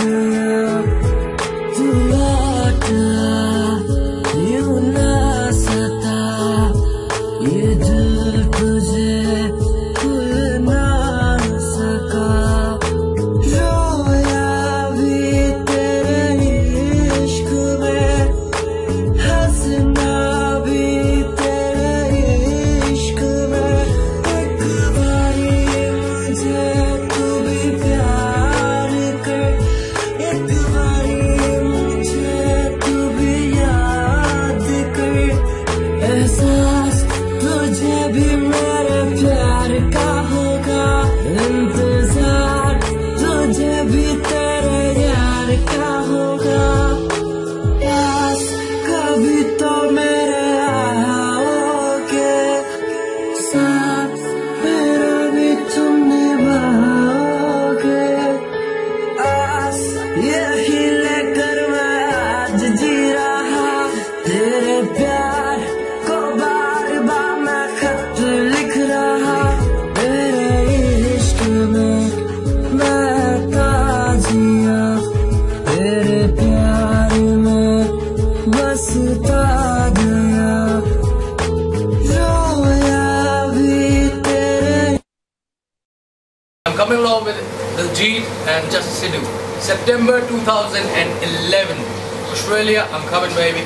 गया यही लेकर तेरे प्यार लिख रहा तेरे प्यार में बसता गया coming along with Diljit and Just Sidhu. September 2011. Australia, I'm coming baby.